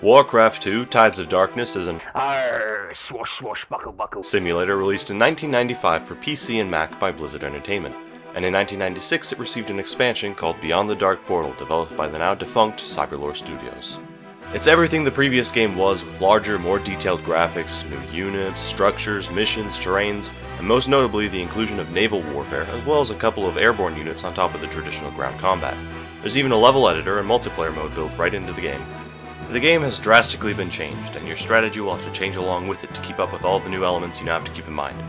Warcraft 2 Tides of Darkness is an Arr, swash swash buckle buckle. simulator released in 1995 for PC and Mac by Blizzard Entertainment, and in 1996 it received an expansion called Beyond the Dark Portal developed by the now defunct Cyberlore Studios. It's everything the previous game was with larger, more detailed graphics, new units, structures, missions, terrains, and most notably the inclusion of naval warfare, as well as a couple of airborne units on top of the traditional ground combat. There's even a level editor and multiplayer mode built right into the game. The game has drastically been changed, and your strategy will have to change along with it to keep up with all the new elements you now have to keep in mind.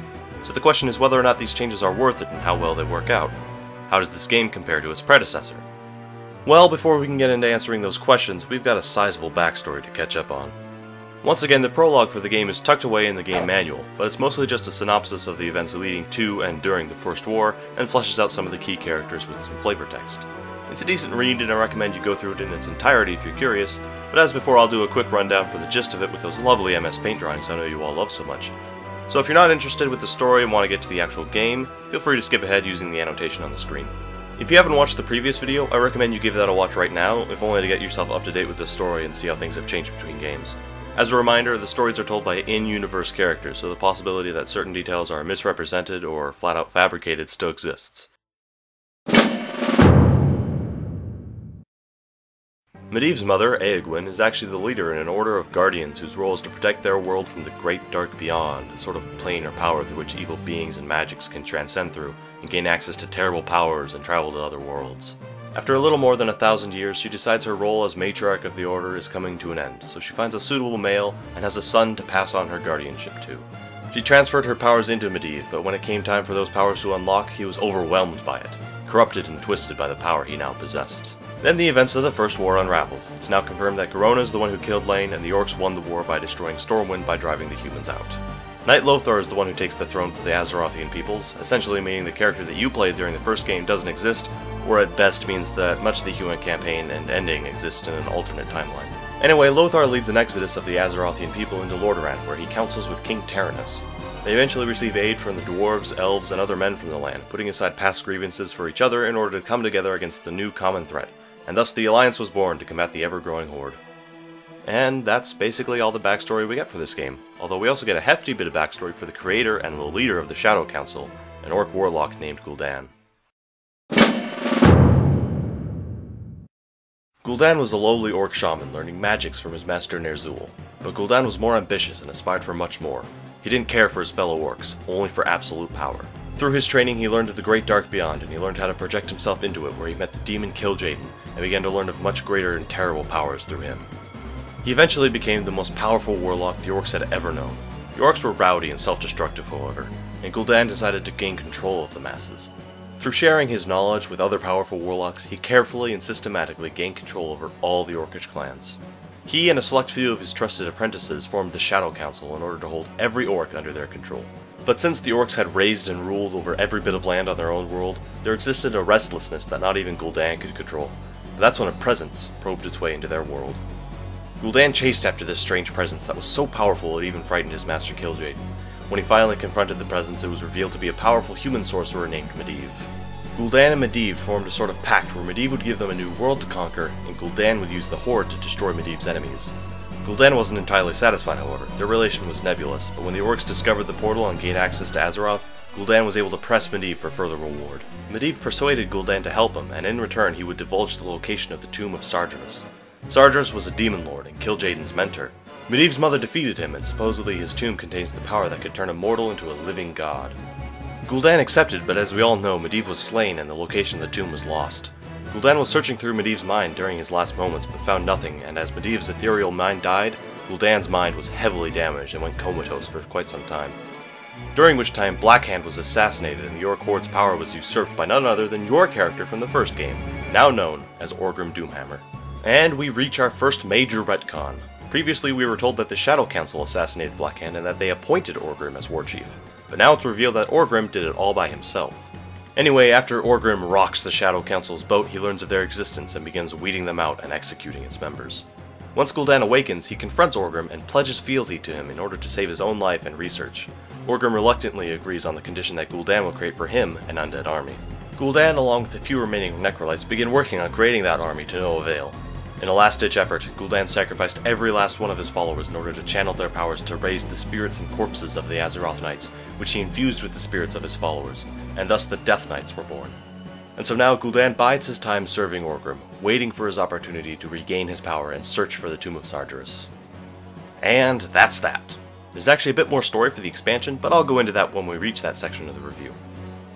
So the question is whether or not these changes are worth it and how well they work out. How does this game compare to its predecessor? Well, before we can get into answering those questions, we've got a sizable backstory to catch up on. Once again, the prologue for the game is tucked away in the game manual, but it's mostly just a synopsis of the events leading to and during the First War, and fleshes out some of the key characters with some flavor text. It's a decent read, and I recommend you go through it in its entirety if you're curious, but as before, I'll do a quick rundown for the gist of it with those lovely MS Paint drawings I know you all love so much. So if you're not interested with the story and want to get to the actual game, feel free to skip ahead using the annotation on the screen. If you haven't watched the previous video, I recommend you give that a watch right now, if only to get yourself up to date with the story and see how things have changed between games. As a reminder, the stories are told by in-universe characters, so the possibility that certain details are misrepresented or flat out fabricated still exists. Medivh's mother, Aegwynn, is actually the leader in an order of guardians whose role is to protect their world from the great dark beyond, a sort of plane or power through which evil beings and magics can transcend through and gain access to terrible powers and travel to other worlds. After a little more than a thousand years, she decides her role as matriarch of the order is coming to an end, so she finds a suitable male and has a son to pass on her guardianship to. She transferred her powers into Medivh, but when it came time for those powers to unlock, he was overwhelmed by it, corrupted and twisted by the power he now possessed. Then the events of the First War unraveled. It's now confirmed that Garona is the one who killed Llane, and the Orcs won the war by destroying Stormwind by driving the humans out. Knight Lothar is the one who takes the throne for the Azerothian peoples, essentially meaning the character that you played during the first game doesn't exist, or at best means that much of the human campaign and ending exist in an alternate timeline. Anyway, Lothar leads an exodus of the Azerothian people into Lordaeron, where he counsels with King Terenas. They eventually receive aid from the dwarves, elves, and other men from the land, putting aside past grievances for each other in order to come together against the new common threat, and thus the Alliance was born to combat the ever-growing Horde. And that's basically all the backstory we get for this game, although we also get a hefty bit of backstory for the creator and the leader of the Shadow Council, an orc warlock named Gul'dan. Gul'dan was a lowly orc shaman learning magics from his master Ner'zhul, but Gul'dan was more ambitious and aspired for much more. He didn't care for his fellow orcs, only for absolute power. Through his training, he learned of the Great Dark Beyond, and he learned how to project himself into it, where he met the demon Kil'jaeden, and began to learn of much greater and terrible powers through him. He eventually became the most powerful warlock the orcs had ever known. The orcs were rowdy and self-destructive, however, and Gul'dan decided to gain control of the masses. Through sharing his knowledge with other powerful warlocks, he carefully and systematically gained control over all the orcish clans. He and a select few of his trusted apprentices formed the Shadow Council in order to hold every orc under their control. But since the orcs had raised and ruled over every bit of land on their own world, there existed a restlessness that not even Gul'dan could control. That's when a presence probed its way into their world. Gul'dan chased after this strange presence that was so powerful it even frightened his master Kil'jaeden. When he finally confronted the presence, it was revealed to be a powerful human sorcerer named Medivh. Gul'dan and Medivh formed a sort of pact where Medivh would give them a new world to conquer, and Gul'dan would use the Horde to destroy Medivh's enemies. Gul'dan wasn't entirely satisfied, however. Their relation was nebulous, but when the orcs discovered the portal and gained access to Azeroth, Gul'dan was able to press Medivh for further reward. Medivh persuaded Gul'dan to help him, and in return he would divulge the location of the tomb of Sargeras. Sargeras was a demon lord and Kil'jaeden's mentor. Medivh's mother defeated him, and supposedly his tomb contains the power that could turn a mortal into a living god. Gul'dan accepted, but as we all know, Medivh was slain and the location of the tomb was lost. Gul'dan was searching through Medivh's mind during his last moments, but found nothing, and as Medivh's ethereal mind died, Gul'dan's mind was heavily damaged and went comatose for quite some time. During which time, Blackhand was assassinated and the Orc Horde's power was usurped by none other than your character from the first game, now known as Orgrim Doomhammer. And we reach our first major retcon. Previously, we were told that the Shadow Council assassinated Blackhand and that they appointed Orgrim as war chief, but now it's revealed that Orgrim did it all by himself. Anyway, after Orgrim rocks the Shadow Council's boat, he learns of their existence and begins weeding them out and executing its members. Once Gul'dan awakens, he confronts Orgrim and pledges fealty to him in order to save his own life and research. Orgrim reluctantly agrees on the condition that Gul'dan will create for him an undead army. Gul'dan, along with the few remaining Necrolytes, begin working on creating that army to no avail. In a last-ditch effort, Gul'dan sacrificed every last one of his followers in order to channel their powers to raise the spirits and corpses of the Azeroth Knights, which he infused with the spirits of his followers, and thus the Death Knights were born. And so now Gul'dan bides his time serving Orgrim, waiting for his opportunity to regain his power and search for the Tomb of Sargeras. And that's that. There's actually a bit more story for the expansion, but I'll go into that when we reach that section of the review.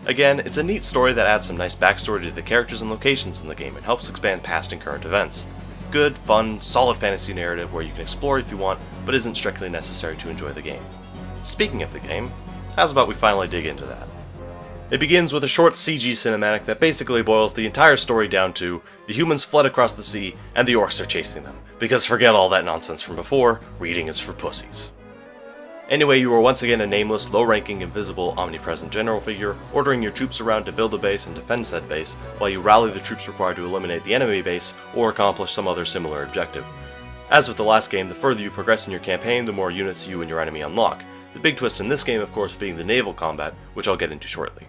Again, it's a neat story that adds some nice backstory to the characters and locations in the game and helps expand past and current events good, fun, solid fantasy narrative where you can explore if you want, but isn't strictly necessary to enjoy the game. Speaking of the game, how's about we finally dig into that? It begins with a short CG cinematic that basically boils the entire story down to the humans fled across the sea and the orcs are chasing them, because forget all that nonsense from before, reading is for pussies. Anyway, you are once again a nameless, low-ranking, invisible, omnipresent general figure, ordering your troops around to build a base and defend said base, while you rally the troops required to eliminate the enemy base, or accomplish some other similar objective. As with the last game, the further you progress in your campaign, the more units you and your enemy unlock. The big twist in this game, of course, being the naval combat, which I'll get into shortly.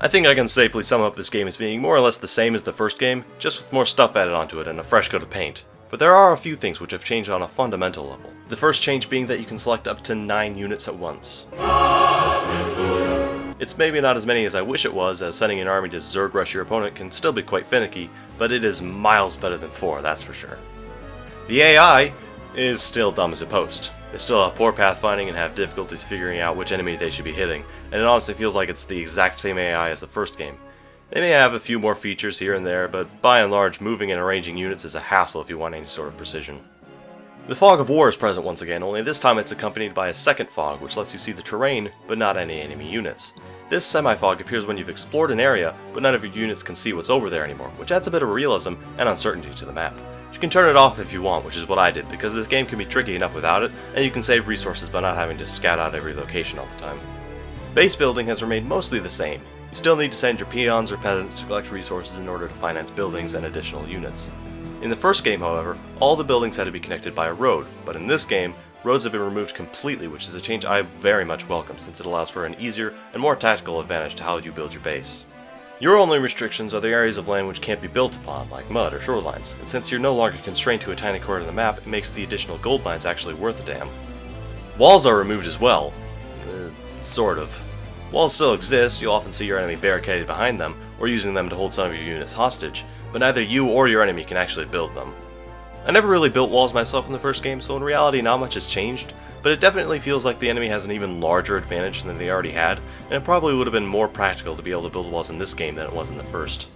I think I can safely sum up this game as being more or less the same as the first game, just with more stuff added onto it and a fresh coat of paint. But there are a few things which have changed on a fundamental level. The first change being that you can select up to 9 units at once. It's maybe not as many as I wish it was, as sending an army to Zerg rush your opponent can still be quite finicky, but it is miles better than 4, that's for sure. The AI is still dumb as a post. They still have poor pathfinding and have difficulties figuring out which enemy they should be hitting, and it honestly feels like it's the exact same AI as the first game. They may have a few more features here and there, but by and large, moving and arranging units is a hassle if you want any sort of precision. The Fog of War is present once again, only this time it's accompanied by a second fog, which lets you see the terrain, but not any enemy units. This semi-fog appears when you've explored an area, but none of your units can see what's over there anymore, which adds a bit of realism and uncertainty to the map. You can turn it off if you want, which is what I did, because this game can be tricky enough without it, and you can save resources by not having to scout out every location all the time. Base building has remained mostly the same, you still need to send your peons or peasants to collect resources in order to finance buildings and additional units. In the first game, however, all the buildings had to be connected by a road, but in this game, roads have been removed completely, which is a change I very much welcome since it allows for an easier and more tactical advantage to how you build your base. Your only restrictions are the areas of land which can't be built upon, like mud or shorelines, and since you're no longer constrained to a tiny corner of the map, it makes the additional gold mines actually worth a damn. Walls are removed as well. Uh, sort of. Walls still exist, you'll often see your enemy barricaded behind them, or using them to hold some of your units hostage, but neither you or your enemy can actually build them. I never really built walls myself in the first game, so in reality not much has changed, but it definitely feels like the enemy has an even larger advantage than they already had, and it probably would have been more practical to be able to build walls in this game than it was in the first.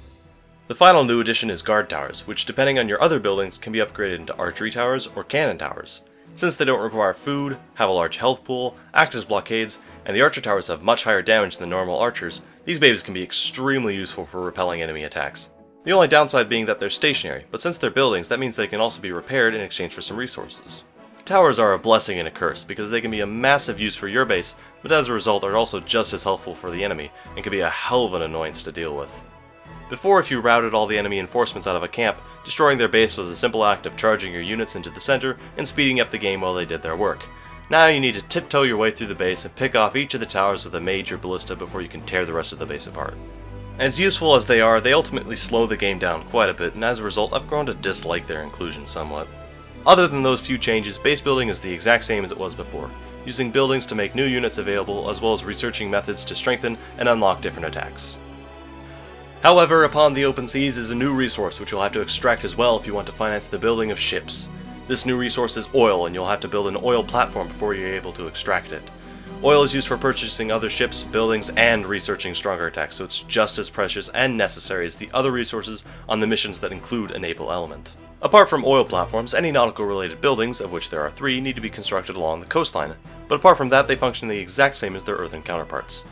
The final new addition is guard towers, which depending on your other buildings can be upgraded into archery towers or cannon towers. Since they don't require food, have a large health pool, act as blockades, and the archer towers have much higher damage than normal archers, these babies can be extremely useful for repelling enemy attacks. The only downside being that they're stationary, but since they're buildings, that means they can also be repaired in exchange for some resources. Towers are a blessing and a curse, because they can be a massive use for your base, but as a result are also just as helpful for the enemy, and can be a hell of an annoyance to deal with. Before, if you routed all the enemy enforcements out of a camp, destroying their base was a simple act of charging your units into the center and speeding up the game while they did their work. Now you need to tiptoe your way through the base and pick off each of the towers with a major ballista before you can tear the rest of the base apart. As useful as they are, they ultimately slow the game down quite a bit, and as a result I've grown to dislike their inclusion somewhat. Other than those few changes, base building is the exact same as it was before, using buildings to make new units available as well as researching methods to strengthen and unlock different attacks. However, upon the open seas is a new resource which you'll have to extract as well if you want to finance the building of ships. This new resource is oil, and you'll have to build an oil platform before you're able to extract it. Oil is used for purchasing other ships, buildings, and researching stronger attacks, so it's just as precious and necessary as the other resources on the missions that include a naval element. Apart from oil platforms, any nautical related buildings, of which there are three, need to be constructed along the coastline, but apart from that they function the exact same as their earthen counterparts.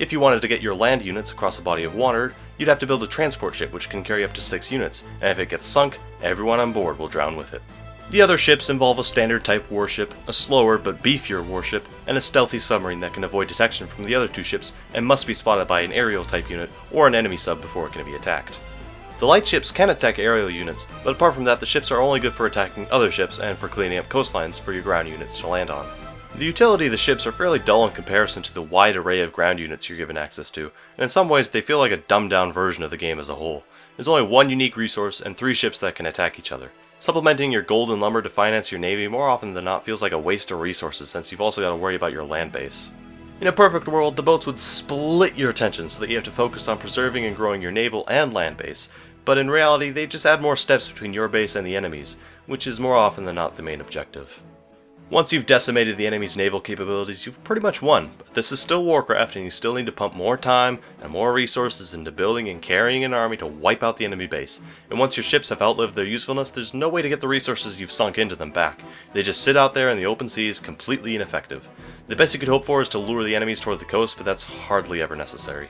If you wanted to get your land units across a body of water, you'd have to build a transport ship which can carry up to 6 units, and if it gets sunk, everyone on board will drown with it. The other ships involve a standard type warship, a slower but beefier warship, and a stealthy submarine that can avoid detection from the other two ships and must be spotted by an aerial type unit or an enemy sub before it can be attacked. The light ships can attack aerial units, but apart from that the ships are only good for attacking other ships and for cleaning up coastlines for your ground units to land on. The utility of the ships are fairly dull in comparison to the wide array of ground units you're given access to, and in some ways they feel like a dumbed down version of the game as a whole. There's only one unique resource and three ships that can attack each other. Supplementing your gold and lumber to finance your navy more often than not feels like a waste of resources since you've also got to worry about your land base. In a perfect world, the boats would split your attention so that you have to focus on preserving and growing your naval and land base, but in reality they just add more steps between your base and the enemy's, which is more often than not the main objective. Once you've decimated the enemy's naval capabilities, you've pretty much won, but this is still Warcraft and you still need to pump more time and more resources into building and carrying an army to wipe out the enemy base. And once your ships have outlived their usefulness, there's no way to get the resources you've sunk into them back. They just sit out there in the open seas, completely ineffective. The best you could hope for is to lure the enemies toward the coast, but that's hardly ever necessary.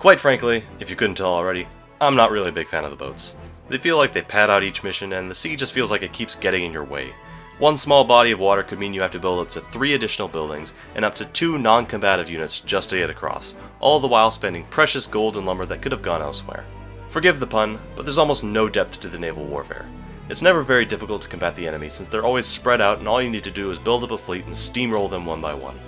Quite frankly, if you couldn't tell already, I'm not really a big fan of the boats. They feel like they pad out each mission, and the sea just feels like it keeps getting in your way. One small body of water could mean you have to build up to three additional buildings and up to two non-combative units just to get across, all the while spending precious gold and lumber that could have gone elsewhere. Forgive the pun, but there's almost no depth to the naval warfare. It's never very difficult to combat the enemy since they're always spread out and all you need to do is build up a fleet and steamroll them one by one.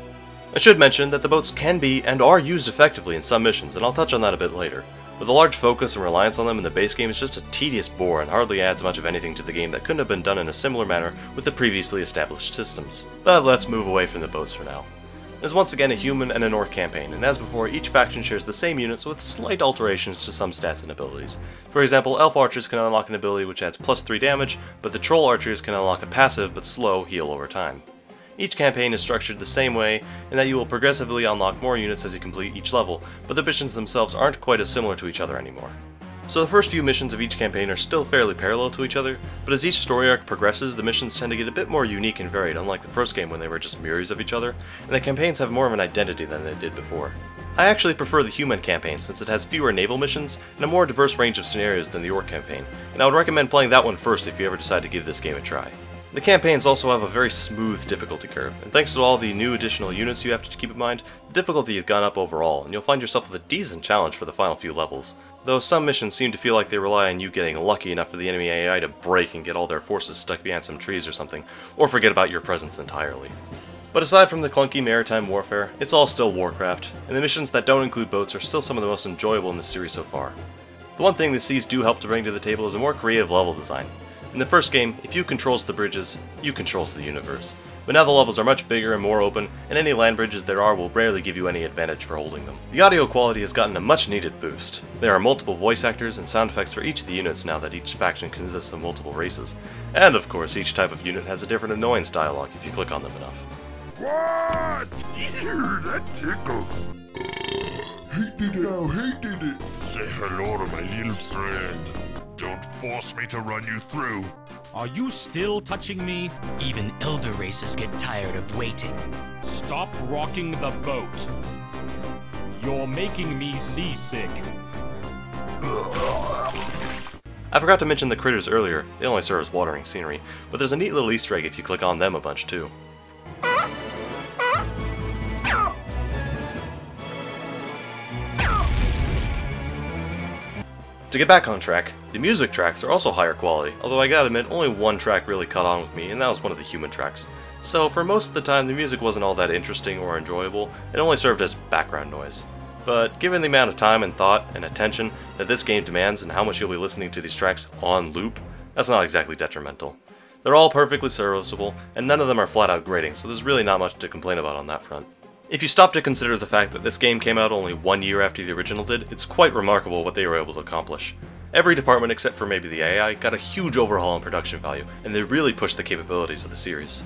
I should mention that the boats can be and are used effectively in some missions, and I'll touch on that a bit later. With a large focus and reliance on them in the base game, it's just a tedious bore and hardly adds much of anything to the game that couldn't have been done in a similar manner with the previously established systems. But let's move away from the boats for now. There's once again a human and an orc campaign, and as before, each faction shares the same units with slight alterations to some stats and abilities. For example, elf archers can unlock an ability which adds plus 3 damage, but the troll archers can unlock a passive but slow heal over time. Each campaign is structured the same way, in that you will progressively unlock more units as you complete each level, but the missions themselves aren't quite as similar to each other anymore. So the first few missions of each campaign are still fairly parallel to each other, but as each story arc progresses, the missions tend to get a bit more unique and varied, unlike the first game when they were just mirrors of each other, and the campaigns have more of an identity than they did before. I actually prefer the human campaign since it has fewer naval missions and a more diverse range of scenarios than the orc campaign, and I would recommend playing that one first if you ever decide to give this game a try. The campaigns also have a very smooth difficulty curve, and thanks to all the new additional units you have to keep in mind, the difficulty has gone up overall, and you'll find yourself with a decent challenge for the final few levels. Though some missions seem to feel like they rely on you getting lucky enough for the enemy AI to break and get all their forces stuck behind some trees or something, or forget about your presence entirely. But aside from the clunky maritime warfare, it's all still Warcraft, and the missions that don't include boats are still some of the most enjoyable in the series so far. The one thing the seas do help to bring to the table is a more creative level design, in the first game, if you controls the bridges, you controls the universe. But now the levels are much bigger and more open, and any land bridges there are will rarely give you any advantage for holding them. The audio quality has gotten a much needed boost. There are multiple voice actors and sound effects for each of the units now that each faction consists of multiple races. And of course, each type of unit has a different annoyance dialogue if you click on them enough. What? Ew, that tickles. Hated it, oh, hated it. Say hello to my little friend. Don't force me to run you through. Are you still touching me? Even elder races get tired of waiting. Stop rocking the boat. You're making me seasick. I forgot to mention the critters earlier, they only serve as watering scenery, but there's a neat little easter egg if you click on them a bunch too. To get back on track, the music tracks are also higher quality, although I gotta admit only one track really caught on with me, and that was one of the human tracks. So for most of the time the music wasn't all that interesting or enjoyable, it only served as background noise. But given the amount of time and thought and attention that this game demands and how much you'll be listening to these tracks on loop, that's not exactly detrimental. They're all perfectly serviceable, and none of them are flat out grating, so there's really not much to complain about on that front. If you stop to consider the fact that this game came out only one year after the original did, it's quite remarkable what they were able to accomplish. Every department except for maybe the AI got a huge overhaul in production value, and they really pushed the capabilities of the series.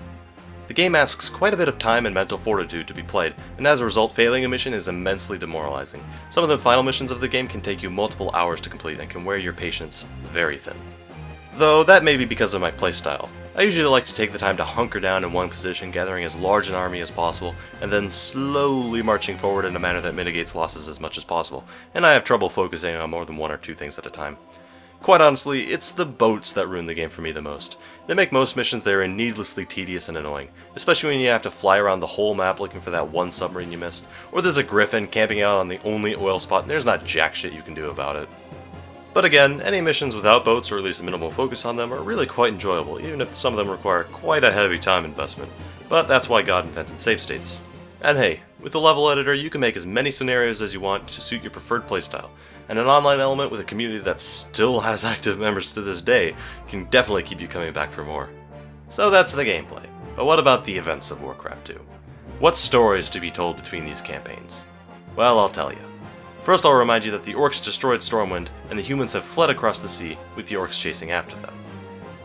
The game asks quite a bit of time and mental fortitude to be played, and as a result failing a mission is immensely demoralizing. Some of the final missions of the game can take you multiple hours to complete and can wear your patience very thin. Though that may be because of my playstyle. I usually like to take the time to hunker down in one position, gathering as large an army as possible, and then slowly marching forward in a manner that mitigates losses as much as possible, and I have trouble focusing on more than one or two things at a time. Quite honestly, it's the boats that ruin the game for me the most. They make most missions therein needlessly tedious and annoying, especially when you have to fly around the whole map looking for that one submarine you missed, or there's a griffin camping out on the only oil spot and there's not jack shit you can do about it. But again, any missions without boats, or at least a minimal focus on them, are really quite enjoyable, even if some of them require quite a heavy time investment. But that's why God invented save states. And hey, with the level editor, you can make as many scenarios as you want to suit your preferred playstyle, and an online element with a community that still has active members to this day can definitely keep you coming back for more. So that's the gameplay. But what about the events of Warcraft 2? What stories to be told between these campaigns? Well, I'll tell you. First, I'll remind you that the orcs destroyed Stormwind, and the humans have fled across the sea, with the orcs chasing after them.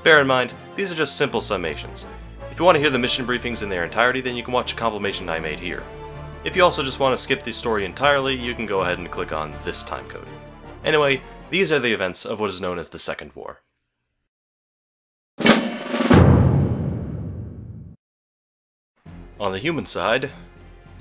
Bear in mind, these are just simple summations. If you want to hear the mission briefings in their entirety, then you can watch a compilation I made here. If you also just want to skip the story entirely, you can go ahead and click on this timecode. Anyway, these are the events of what is known as the Second War. On the human side,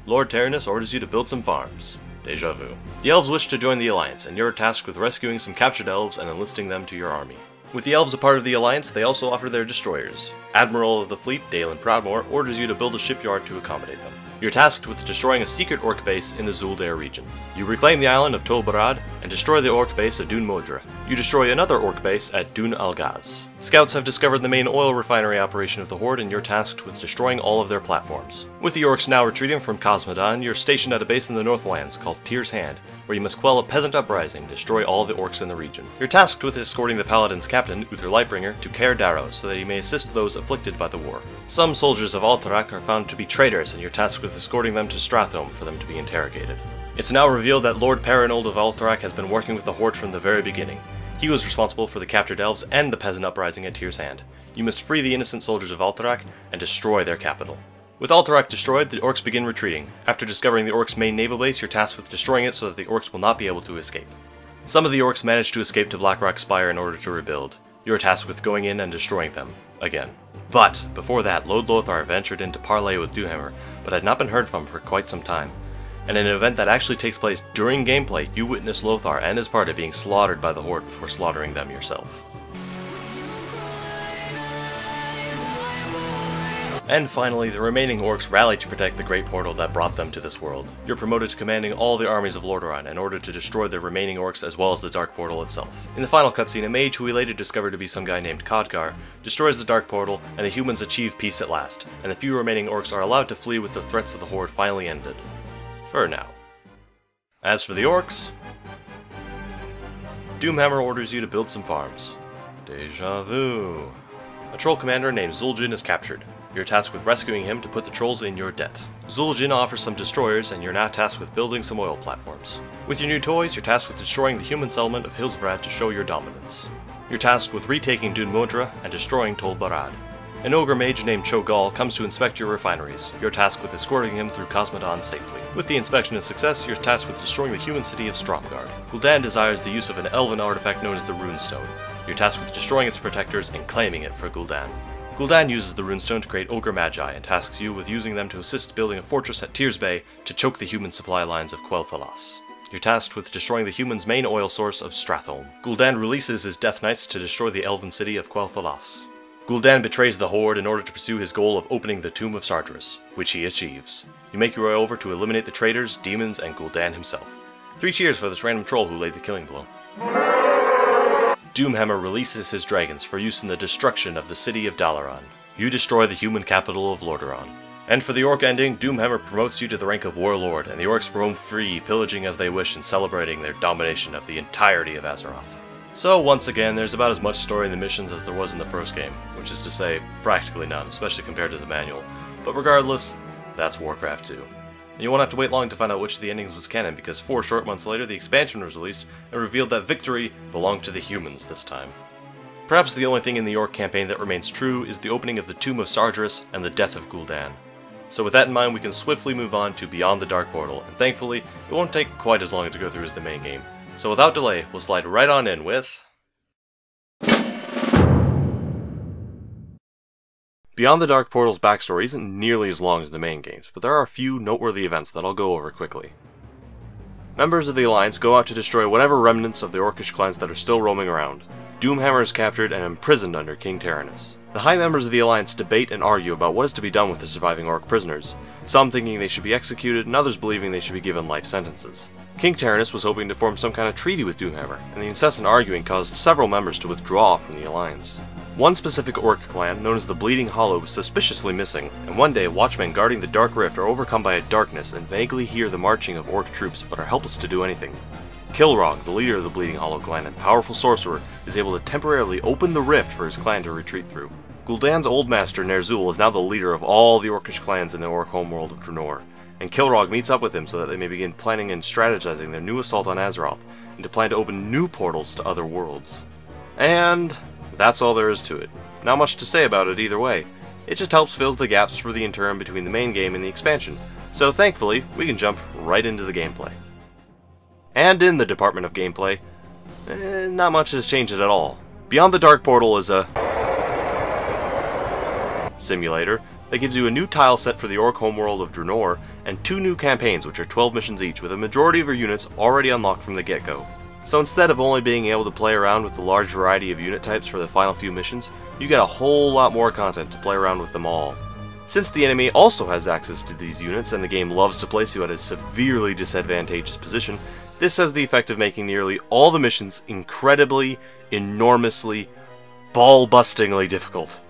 Lord Terenas orders you to build some farms. Deja vu. The elves wish to join the Alliance, and you're tasked with rescuing some captured elves and enlisting them to your army. With the elves a part of the Alliance, they also offer their destroyers. Admiral of the fleet, Daelin Proudmoore, orders you to build a shipyard to accommodate them. You're tasked with destroying a secret orc base in the Zul'dare region. You reclaim the island of Tol Barad and destroy the orc base of Dun Modra. You destroy another orc base at Dun Algaz. Scouts have discovered the main oil refinery operation of the Horde and you're tasked with destroying all of their platforms. With the orcs now retreating from Khaz Modan, you're stationed at a base in the Northlands called Tyr's Hand, where you must quell a peasant uprising and destroy all the orcs in the region. You're tasked with escorting the paladin's captain, Uther Lightbringer, to Caer Darrow so that he may assist those afflicted by the war. Some soldiers of Alterac are found to be traitors and you're tasked with escorting them to Stratholme for them to be interrogated. It's now revealed that Lord Perenolde of Alterac has been working with the Horde from the very beginning. He was responsible for the captured elves and the peasant uprising at Tyr's Hand. You must free the innocent soldiers of Alterac and destroy their capital. With Alterac destroyed, the orcs begin retreating. After discovering the orcs' main naval base, you're tasked with destroying it so that the orcs will not be able to escape. Some of the orcs manage to escape to Blackrock Spire in order to rebuild. You are tasked with going in and destroying them. Again. But, before that, Lord Lothar ventured into parley with Doomhammer, but had not been heard from for quite some time. And in an event that actually takes place during gameplay, you witness Lothar and his party being slaughtered by the Horde before slaughtering them yourself. And finally, the remaining orcs rally to protect the great portal that brought them to this world. You're promoted to commanding all the armies of Lordaeron in order to destroy the remaining orcs as well as the dark portal itself. In the final cutscene, a mage who we later discover to be some guy named Khadgar destroys the dark portal, and the humans achieve peace at last, and the few remaining orcs are allowed to flee with the threats of the Horde finally ended. For now. As for the orcs, Doomhammer orders you to build some farms. Deja vu. A troll commander named Zul'jin is captured. You're tasked with rescuing him to put the trolls in your debt. Zul'jin offers some destroyers, and you're now tasked with building some oil platforms. With your new toys, you're tasked with destroying the human settlement of Hillsbrad to show your dominance. You're tasked with retaking Dun Modra and destroying Tol Barad. An ogre mage named Cho'Gall comes to inspect your refineries. You're tasked with escorting him through Khaz Modan safely. With the inspection a success, you're tasked with destroying the human city of Stromgarde. Gul'dan desires the use of an elven artifact known as the Runestone. You're tasked with destroying its protectors and claiming it for Gul'dan. Gul'dan uses the runestone to create Ogre Magi and tasks you with using them to assist building a fortress at Tears Bay to choke the human supply lines of Quel'Thalas. You're tasked with destroying the human's main oil source of Stratholme. Gul'dan releases his Death Knights to destroy the elven city of Quel'Thalas. Gul'dan betrays the Horde in order to pursue his goal of opening the Tomb of Sargeras, which he achieves. You make your way over to eliminate the traitors, demons, and Gul'dan himself. Three cheers for this random troll who laid the killing blow. Doomhammer releases his dragons for use in the destruction of the city of Dalaran. You destroy the human capital of Lordaeron. And for the orc ending, Doomhammer promotes you to the rank of Warlord, and the orcs roam free, pillaging as they wish and celebrating their domination of the entirety of Azeroth. So once again, there's about as much story in the missions as there was in the first game, which is to say, practically none, especially compared to the manual. But regardless, that's Warcraft 2. And you won't have to wait long to find out which of the endings was canon, because four short months later the expansion was released and revealed that victory belonged to the humans this time. Perhaps the only thing in the Orc campaign that remains true is the opening of the Tomb of Sargeras and the death of Gul'dan. So with that in mind, we can swiftly move on to Beyond the Dark Portal, and thankfully, it won't take quite as long to go through as the main game. So without delay, we'll slide right on in with... Beyond the Dark Portal's backstory isn't nearly as long as the main games, but there are a few noteworthy events that I'll go over quickly. Members of the Alliance go out to destroy whatever remnants of the Orcish clans that are still roaming around. Doomhammer is captured and imprisoned under King Terenas. The high members of the Alliance debate and argue about what is to be done with the surviving Orc prisoners, some thinking they should be executed and others believing they should be given life sentences. King Terenas was hoping to form some kind of treaty with Doomhammer, and the incessant arguing caused several members to withdraw from the Alliance. One specific orc clan, known as the Bleeding Hollow, was suspiciously missing, and one day watchmen guarding the Dark Rift are overcome by a darkness and vaguely hear the marching of orc troops but are helpless to do anything. Kilrogg, the leader of the Bleeding Hollow clan and powerful sorcerer, is able to temporarily open the rift for his clan to retreat through. Gul'dan's old master Ner'zhul is now the leader of all the orcish clans in the orc homeworld of Draenor, and Kilrogg meets up with him so that they may begin planning and strategizing their new assault on Azeroth, and to plan to open new portals to other worlds. And that's all there is to it. Not much to say about it either way. It just helps fill the gaps for the interim between the main game and the expansion, so thankfully, we can jump right into the gameplay. And in the department of gameplay, eh, not much has changed at all. Beyond the Dark Portal is a simulator that gives you a new tile set for the Orc homeworld of Draenor, and two new campaigns which are 12 missions each, with a majority of your units already unlocked from the get-go. So instead of only being able to play around with the large variety of unit types for the final few missions, you get a whole lot more content to play around with them all. Since the enemy also has access to these units and the game loves to place you at a severely disadvantageous position, this has the effect of making nearly all the missions incredibly, enormously, ball-bustingly difficult.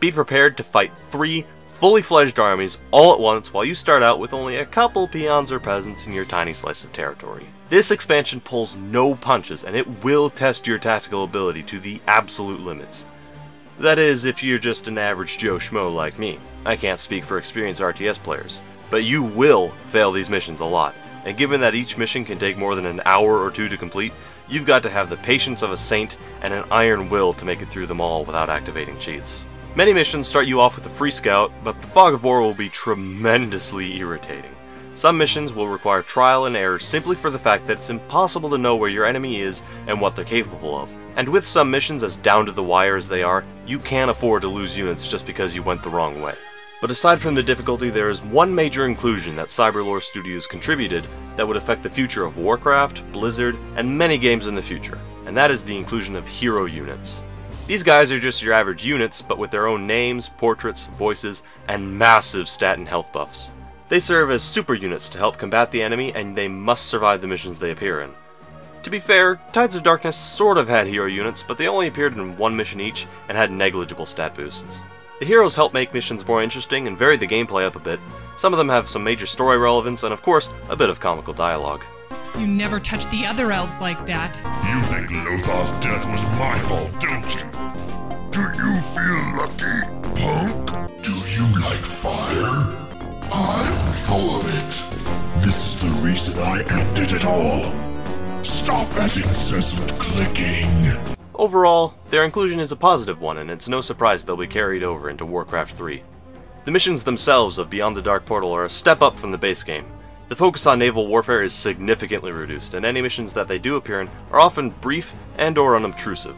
Be prepared to fight three fully fledged armies all at once while you start out with only a couple peons or peasants in your tiny slice of territory. This expansion pulls no punches and it will test your tactical ability to the absolute limits. That is, if you're just an average Joe Schmo like me. I can't speak for experienced RTS players, but you will fail these missions a lot, and given that each mission can take more than an hour or two to complete, you've got to have the patience of a saint and an iron will to make it through them all without activating cheats. Many missions start you off with a free scout, but the Fog of War will be tremendously irritating. Some missions will require trial and error simply for the fact that it's impossible to know where your enemy is and what they're capable of. And with some missions as down to the wire as they are, you can't afford to lose units just because you went the wrong way. But aside from the difficulty, there is one major inclusion that Cyberlore Studios contributed that would affect the future of Warcraft, Blizzard, and many games in the future, and that is the inclusion of hero units. These guys are just your average units, but with their own names, portraits, voices, and massive stat and health buffs. They serve as super units to help combat the enemy, and they must survive the missions they appear in. To be fair, Tides of Darkness sort of had hero units, but they only appeared in one mission each and had negligible stat boosts. The heroes help make missions more interesting and vary the gameplay up a bit. Some of them have some major story relevance and of course, a bit of comical dialogue. You never touch the other elves like that. You think Lothar's death was my fault, don't you? Do you feel lucky, punk? Do you like fire? I'm full of it. This is the reason I ended it all. Stop that incessant clicking. Overall, their inclusion is a positive one, and it's no surprise they'll be carried over into Warcraft 3. The missions themselves of Beyond the Dark Portal are a step up from the base game. The focus on naval warfare is significantly reduced, and any missions that they do appear in are often brief and or unobtrusive.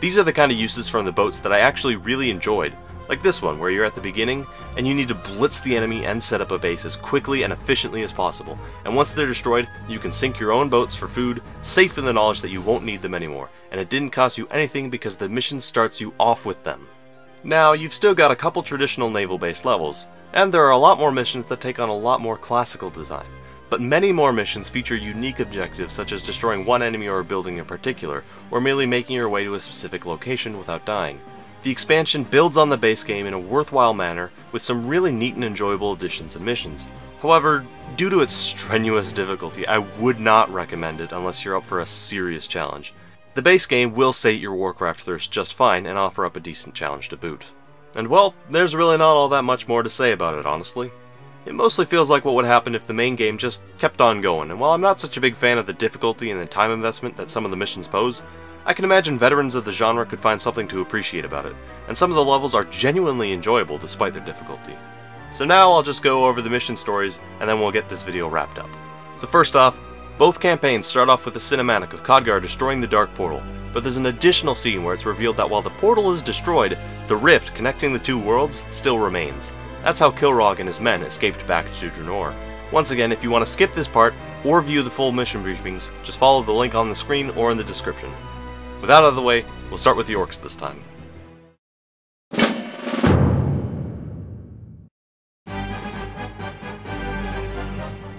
These are the kind of uses from the boats that I actually really enjoyed, like this one where you're at the beginning and you need to blitz the enemy and set up a base as quickly and efficiently as possible, and once they're destroyed, you can sink your own boats for food, safe in the knowledge that you won't need them anymore, and it didn't cost you anything because the mission starts you off with them. Now, you've still got a couple traditional naval-based levels, and there are a lot more missions that take on a lot more classical design. But many more missions feature unique objectives such as destroying one enemy or a building in particular, or merely making your way to a specific location without dying. The expansion builds on the base game in a worthwhile manner, with some really neat and enjoyable additions and missions. However, due to its strenuous difficulty, I would not recommend it unless you're up for a serious challenge. The base game will sate your Warcraft thirst just fine and offer up a decent challenge to boot. And well, there's really not all that much more to say about it, honestly. It mostly feels like what would happen if the main game just kept on going, and while I'm not such a big fan of the difficulty and the time investment that some of the missions pose, I can imagine veterans of the genre could find something to appreciate about it, and some of the levels are genuinely enjoyable despite their difficulty. So now I'll just go over the mission stories, and then we'll get this video wrapped up. So first off, both campaigns start off with a cinematic of Khadgar destroying the Dark Portal, but there's an additional scene where it's revealed that while the portal is destroyed, the rift connecting the two worlds still remains. That's how Kilrogg and his men escaped back to Draenor. Once again, if you want to skip this part, or view the full mission briefings, just follow the link on the screen or in the description. With that out of the way, we'll start with the orcs this time.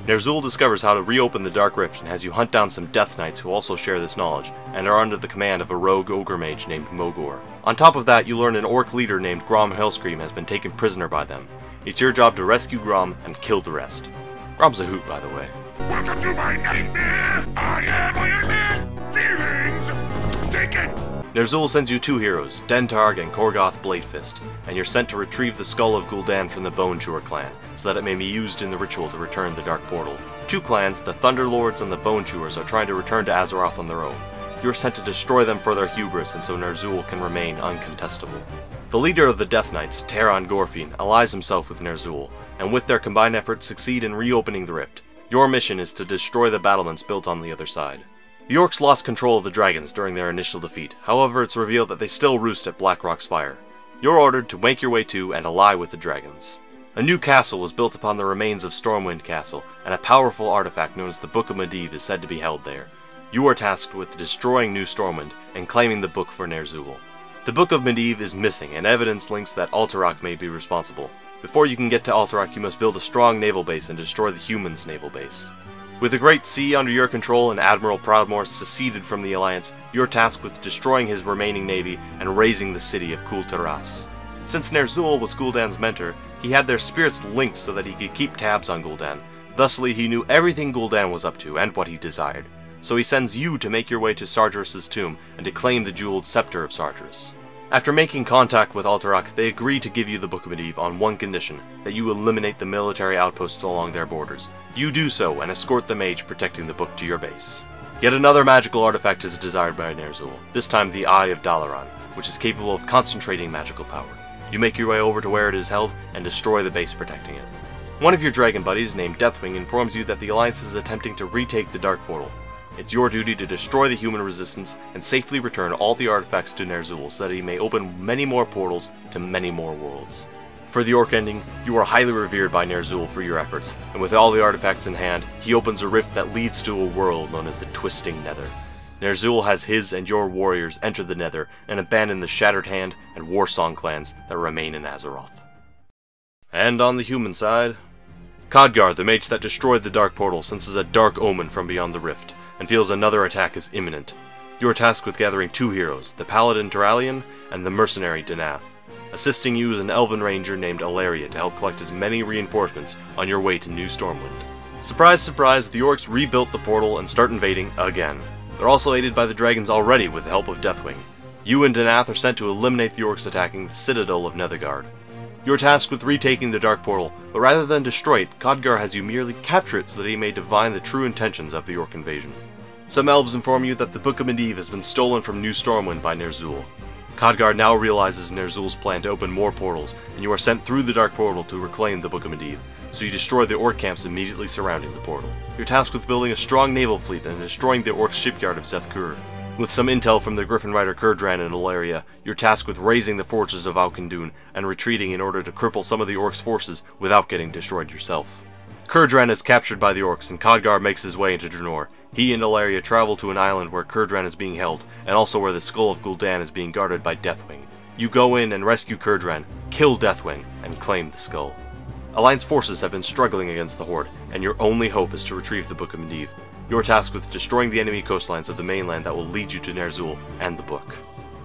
Ner'zhul discovers how to reopen the Dark Rift and has you hunt down some Death Knights who also share this knowledge, and are under the command of a rogue ogre mage named Mogor. On top of that, you learn an orc leader named Grom Hellscream has been taken prisoner by them. It's your job to rescue Grom and kill the rest. Grom's a hoot, by the way. Welcome to my nightmare! I am Iron Man! Feelings! Take it! Ner'zhul sends you two heroes, Dentarg and Kargath Bladefist, and you're sent to retrieve the skull of Gul'dan from the Bone Chewer clan, so that it may be used in the ritual to return the Dark Portal. Two clans, the Thunderlords and the Bone Chewers, are trying to return to Azeroth on their own. You're sent to destroy them for their hubris, and so Ner'zhul can remain uncontestable. The leader of the Death Knights, Teron Gorefiend, allies himself with Ner'zhul, and with their combined efforts succeed in reopening the rift. Your mission is to destroy the battlements built on the other side. The orcs lost control of the dragons during their initial defeat, however it's revealed that they still roost at Blackrock Spire. You're ordered to make your way to and ally with the dragons. A new castle was built upon the remains of Stormwind Castle, and a powerful artifact known as the Book of Medivh is said to be held there. You are tasked with destroying New Stormwind and claiming the book for Ner'zhul. The Book of Medivh is missing, and evidence links that Alterac may be responsible. Before you can get to Alterac, you must build a strong naval base and destroy the humans' naval base. With the Great Sea under your control and Admiral Proudmoore seceded from the Alliance, you're tasked with destroying his remaining navy and razing the city of Kul Tiras. Since Ner'zhul was Gul'dan's mentor, he had their spirits linked so that he could keep tabs on Gul'dan. Thusly, he knew everything Gul'dan was up to and what he desired. So he sends you to make your way to Sargeras' tomb and to claim the jeweled scepter of Sargeras. After making contact with Alterac, they agree to give you the Book of Medivh on one condition, that you eliminate the military outposts along their borders. You do so and escort the mage protecting the book to your base. Yet another magical artifact is desired by Ner'zhul, this time the Eye of Dalaran, which is capable of concentrating magical power. You make your way over to where it is held and destroy the base protecting it. One of your dragon buddies, named Deathwing, informs you that the Alliance is attempting to retake the Dark Portal, it's your duty to destroy the human resistance and safely return all the artifacts to Ner'zhul so that he may open many more portals to many more worlds. For the Orc ending, you are highly revered by Ner'zhul for your efforts, and with all the artifacts in hand, he opens a rift that leads to a world known as the Twisting Nether. Ner'zhul has his and your warriors enter the Nether and abandon the Shattered Hand and Warsong clans that remain in Azeroth. And on the human side, Khadgar, the mage that destroyed the Dark Portal, senses a dark omen from beyond the rift and feels another attack is imminent. You are tasked with gathering two heroes, the Paladin Turalyon and the mercenary Danath. Assisting you is an elven ranger named Alleria to help collect as many reinforcements on your way to New Stormwind. Surprise, surprise, the orcs rebuilt the portal and start invading again. They're also aided by the dragons already with the help of Deathwing. You and Danath are sent to eliminate the orcs attacking the citadel of Nethergarde. You are tasked with retaking the Dark Portal, but rather than destroy it, Khadgar has you merely capture it so that he may divine the true intentions of the Orc invasion. Some elves inform you that the Book of Medivh has been stolen from New Stormwind by Ner'zhul. Khadgar now realizes Ner'zhul's plan to open more portals, and you are sent through the Dark Portal to reclaim the Book of Medivh, so you destroy the Orc camps immediately surrounding the portal. You're tasked with building a strong naval fleet and destroying the Orc shipyard of Zeth'Kur. With some intel from the Griffin Rider Kurdran in Alleria, you're tasked with raising the forces of Auchindoun and retreating in order to cripple some of the Orcs' forces without getting destroyed yourself. Kurdran is captured by the Orcs, and Khadgar makes his way into Draenor. He and Alleria travel to an island where Kurdran is being held, and also where the skull of Gul'dan is being guarded by Deathwing. You go in and rescue Kurdran, kill Deathwing, and claim the skull. Alliance forces have been struggling against the Horde, and your only hope is to retrieve the Book of Medivh. You're tasked with destroying the enemy coastlines of the mainland that will lead you to Ner'zhul and the book.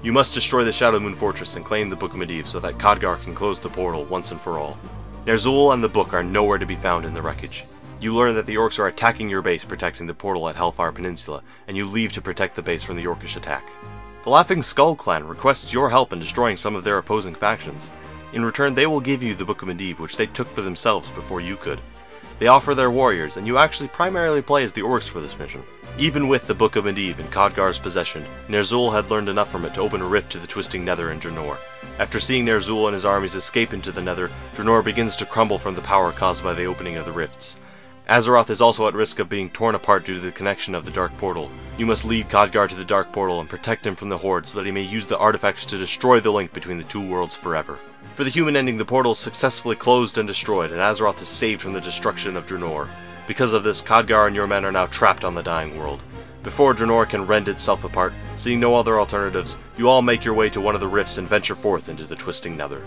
You must destroy the Shadowmoon Fortress and claim the Book of Medivh so that Khadgar can close the portal once and for all. Ner'zhul and the book are nowhere to be found in the wreckage. You learn that the orcs are attacking your base protecting the portal at Hellfire Peninsula, and you leave to protect the base from the orcish attack. The Laughing Skull clan requests your help in destroying some of their opposing factions. In return, they will give you the Book of Medivh, which they took for themselves before you could. They offer their warriors, and you actually primarily play as the orcs for this mission. Even with the Book of Medivh in Khadgar's possession, Ner'zhul had learned enough from it to open a rift to the Twisting Nether in Draenor. After seeing Ner'zhul and his armies escape into the Nether, Draenor begins to crumble from the power caused by the opening of the rifts. Azeroth is also at risk of being torn apart due to the connection of the Dark Portal. You must lead Khadgar to the Dark Portal and protect him from the Horde so that he may use the artifacts to destroy the link between the two worlds forever. For the human ending, the portal is successfully closed and destroyed, and Azeroth is saved from the destruction of Draenor. Because of this, Khadgar and your men are now trapped on the dying world. Before Draenor can rend itself apart, seeing no other alternatives, you all make your way to one of the rifts and venture forth into the Twisting Nether.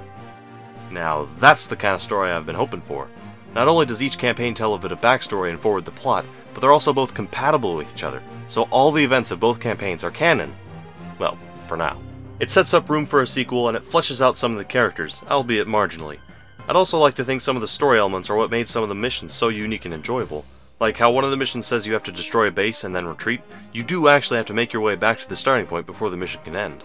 Now, that's the kind of story I've been hoping for. Not only does each campaign tell a bit of backstory and forward the plot, but they're also both compatible with each other, so all the events of both campaigns are canon. Well, for now. It sets up room for a sequel and it fleshes out some of the characters, albeit marginally. I'd also like to think some of the story elements are what made some of the missions so unique and enjoyable. Like how one of the missions says you have to destroy a base and then retreat, you do actually have to make your way back to the starting point before the mission can end.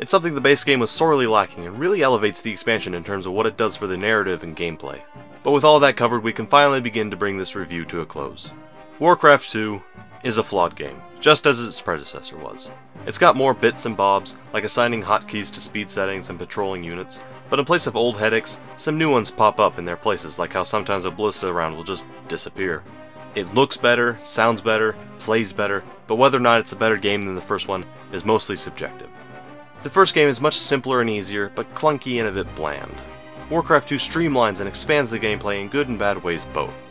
It's something the base game was sorely lacking and really elevates the expansion in terms of what it does for the narrative and gameplay. But with all that covered, we can finally begin to bring this review to a close. Warcraft 2 is a flawed game, just as its predecessor was. It's got more bits and bobs, like assigning hotkeys to speed settings and patrolling units, but in place of old headaches, some new ones pop up in their places, like how sometimes a ballista round will just disappear. It looks better, sounds better, plays better, but whether or not it's a better game than the first one is mostly subjective. The first game is much simpler and easier, but clunky and a bit bland. Warcraft 2 streamlines and expands the gameplay in good and bad ways both.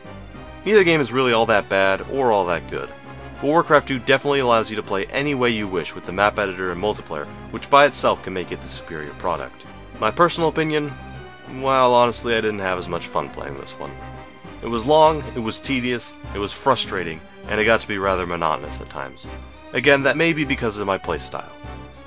Neither game is really all that bad or all that good, but Warcraft 2 definitely allows you to play any way you wish with the map editor and multiplayer, which by itself can make it the superior product. My personal opinion? Well, honestly, I didn't have as much fun playing this one. It was long, it was tedious, it was frustrating, and it got to be rather monotonous at times. Again, that may be because of my playstyle.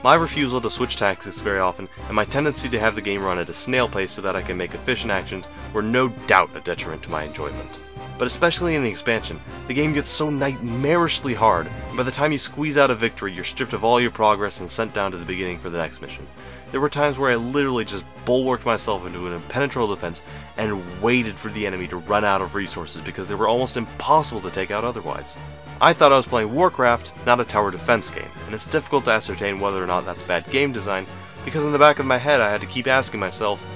My refusal to switch tactics very often, and my tendency to have the game run at a snail pace so that I can make efficient actions, were no doubt a detriment to my enjoyment. But especially in the expansion, the game gets so nightmarishly hard, and by the time you squeeze out a victory, you're stripped of all your progress and sent down to the beginning for the next mission. There were times where I literally just bulwarked myself into an impenetrable defense and waited for the enemy to run out of resources because they were almost impossible to take out otherwise. I thought I was playing Warcraft, not a tower defense game, and it's difficult to ascertain whether or not that's bad game design because in the back of my head I had to keep asking myself,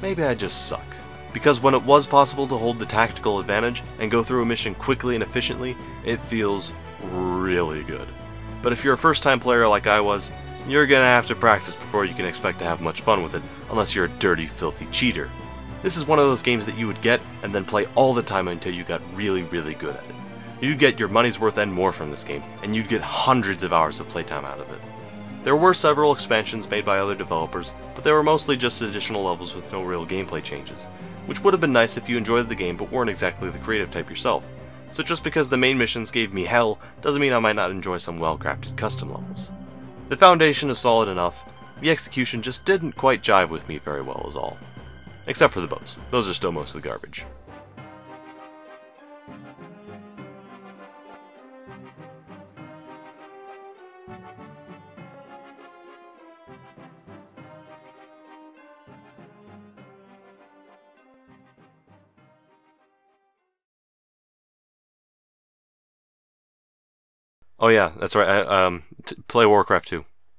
maybe I just suck. Because when it was possible to hold the tactical advantage and go through a mission quickly and efficiently, it feels really good. But if you're a first time player like I was, you're gonna have to practice before you can expect to have much fun with it, unless you're a dirty, filthy cheater. This is one of those games that you would get and then play all the time until you got really, really good at it. You'd get your money's worth and more from this game, and you'd get hundreds of hours of playtime out of it. There were several expansions made by other developers, but they were mostly just additional levels with no real gameplay changes, which would have been nice if you enjoyed the game but weren't exactly the creative type yourself. So just because the main missions gave me hell doesn't mean I might not enjoy some well-crafted custom levels. The foundation is solid enough, the execution just didn't quite jive with me very well is all. Except for the boats, those are still mostly garbage. Oh yeah, that's right. I, um, play Warcraft 2.